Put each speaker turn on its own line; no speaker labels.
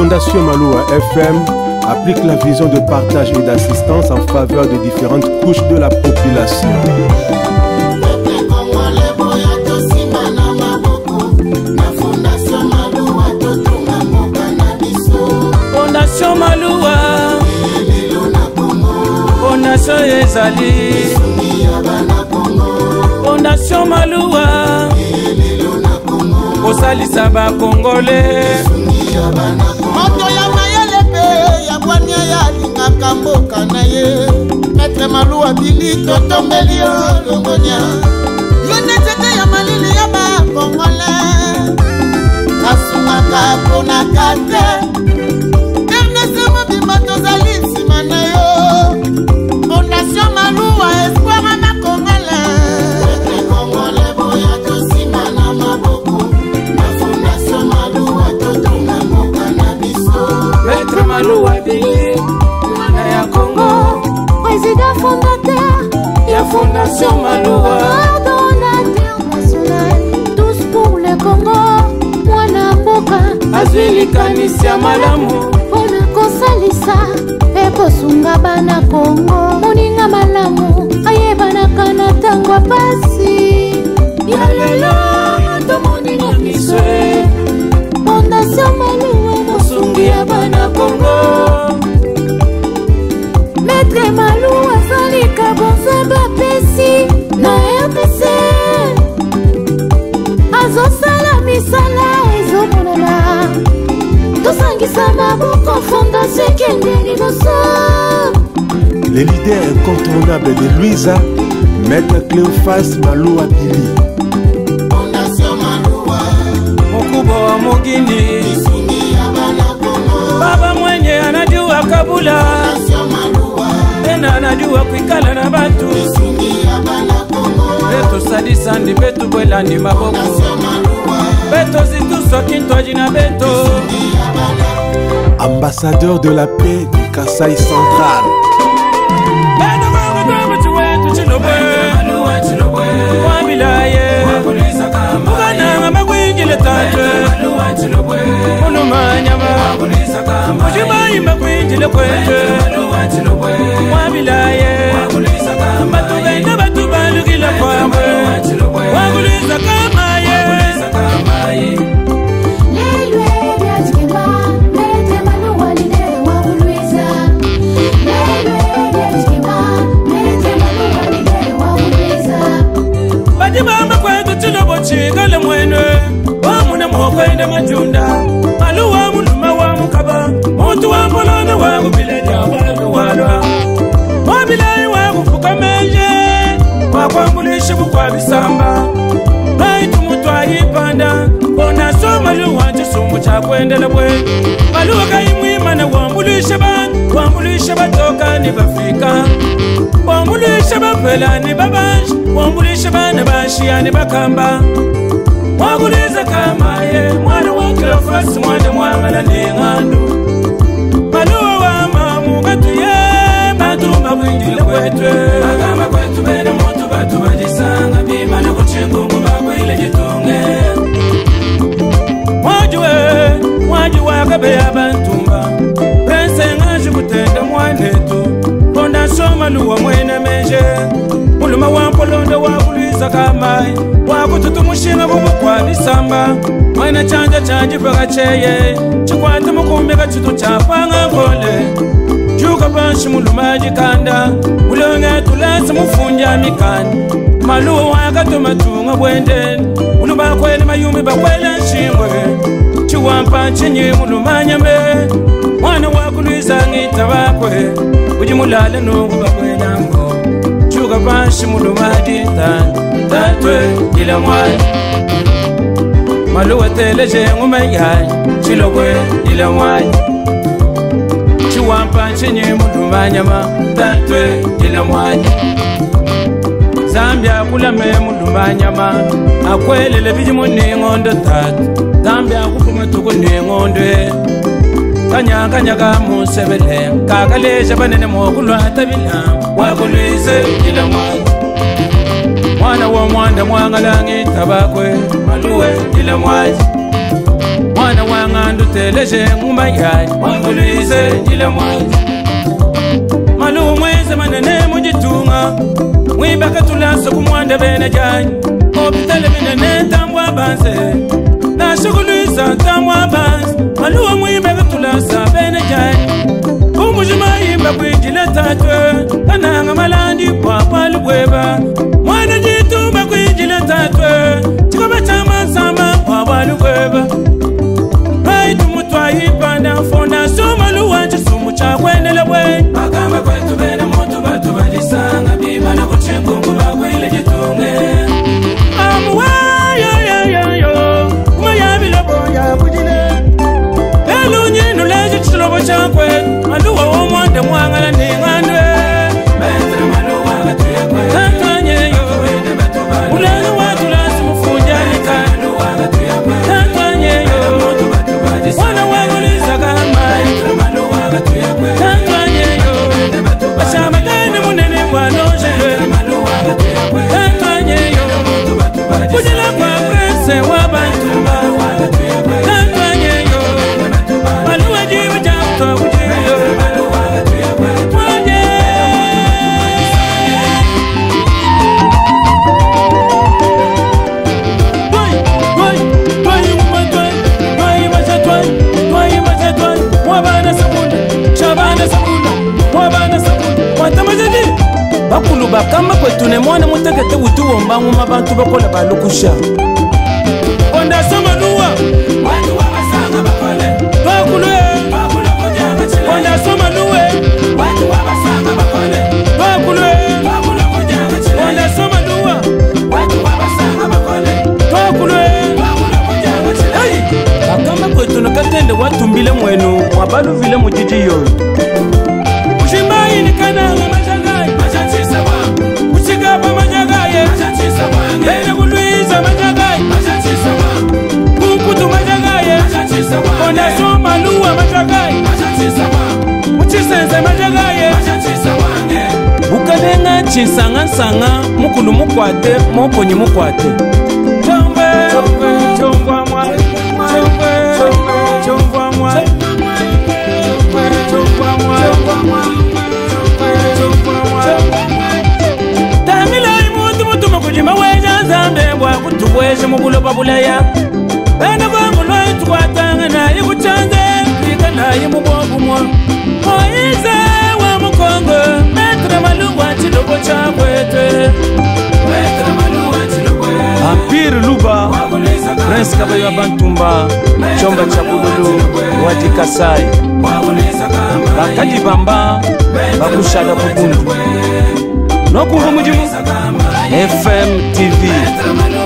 Fondation Maloua FM applique la vision de partage et d'assistance en faveur de différentes couches de la population. Fondation Maloua Fondation Yezali Fondation Maloua kosalisa bakongole amonaka mboka na ye maître maluwa bili totombeli yo longonia yo nde nzete ya malili ya bakongole kasungaka ponaka te ernese mobimba tozali nsima na yo fondation maluwa espoire na kongole kongole boya tosima na maboko na fondation maluwa totonga moka na biso maître maluwa bili fondateur ya fondation maloba donateur national tous pour le congo mwana mboka azwi likanisi ya malamu mpona kosalisa mpe kosunga bana kongo moninga malamu ayebanaka na ntango ya pasi ya lelo tomoni na miso fondation malingo mosungi ya bana kongo maître malouwa les leaders incontournables de Louisa, Maître Cléophas Maloua Billy. mokubwa wa mokili baba mwenye anajua kabula tena anajua kuikala na batu betosadisandi betubwelandi maboko betozituswa kintwaji na beto ambassadeur de la paix du Kassai central. ada majunda alu wa munuma wa mukaba mutu wa mbolone wa kubile ja wanu walwa mobilayi wa kufuka menje wakwambulishi bukwa bisamba baitu mutu ayipanda bona somalu wanje sumu cha kwendela bwe alu wakayi mwimana wambulishe bantu wambulishe batoka ni bafika wambulishe bapela ni babanji wambulishe bana bashiya ni bakamba mwakuneza kamaye mwana wangilofasi mwanda mwamala ning'andu maluwa wa mamu katuye matumba kwingila kwetwe akama kwetu bene mutu batu bajisanga bimana kuchingungu bakwile jitunge mwajuwe mwaju wakabeya bantumba pense ng'anji kutenda mwanetu ondasomaluwa mwene meje muluma wampolondo wakulwiza kamayi wakututumushinga bubu kamba mwana chanja chanjivaga cheye chikwate mukumbika chitu chapanga ngole juka panshi mulumaji kanda ulonge tulasi mufunja mikani maluwa wakatuma tunga bwendeni ulubakwele mayumbi bakwele nshingwe chiwampa chinyi mulumanyambe mwana wakulwisangita bakwe ujimulala nokubakwenango juka panshi mulumadi tatwe ila mwana maluwetele jengumenyanya cilokwe ilamwanya ciwampa cinyi mudumbanyama tatwe ilamwanya zambia kulame mudumbanyama akwelele bijimuning'ondo tatu zambia kupume tuku ning'ondo e. kanyakanyaka musevele kakaleja banene mokulwata bilamu wakulwize ilamwanya mwana wa mwanda mwangalangi tabakwe maluwe ile mwazi mwana wa ngandu teleje nguma yayi mwangulize ile mwazi maluwe mweze manene mujitunga mwibaka tulaso kumwanda bene jayi opitale minene tambwa banze nashukuluisa tambwa chichavo chakwenu andiwawo mwandemwangala ndinga makulu bakamba kwetune mwana mutekete wutu wombanguma bantu bakola balukusha ondasa maluwa bakulu ondasa maluwe cinsañga-nsañga mukundu mukuate mokonyi mukuate temilai mutu mutumukujima weja nzambe bwa kutubweje mukuloba bulaya chiloko cha kwete apir luba prince kabayo ya bantumba comba cha bululu wati kasai bakadi bamba bakushaka kubundu nokuhumujimu fm tv Maitre,